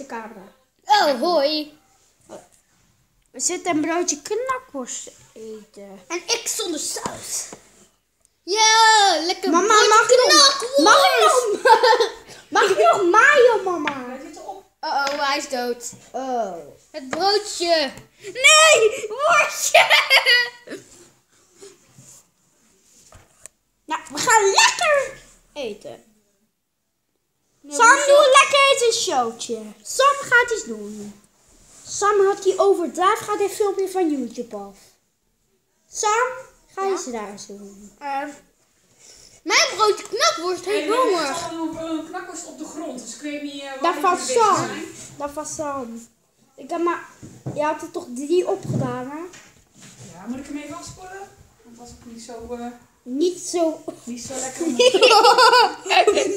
de camera. Oh, hoi. We zitten een broodje knakworst te eten. En ik zonder saus. Ja, lekker Mama, broodje mag ik nog, knakworst. mag ik nog, mag ik nog mayo, mama? Hij zit erop. Oh, oh, hij is dood. Oh. Het broodje. Nee, worstje. Nou, we gaan lekker eten. Nou, Sam, hoezo? doe lekker eens een showtje. Sam gaat iets doen. Sam had die overdrijft, gaat dit filmpje van YouTube af. Sam, ga Ja? eens daar eens doen. Ehm, mijn broodje knakworst heeft er honger. allemaal een knakworst op de grond. Dus ik weet niet uh, Dat van Sam. Dat was Sam. Ik heb maar, je had er toch drie opgedaan, hè? Ja, moet ik hem even afspoelen? Want was ik niet zo, eh, Niet zo. niet zo lekker. om het-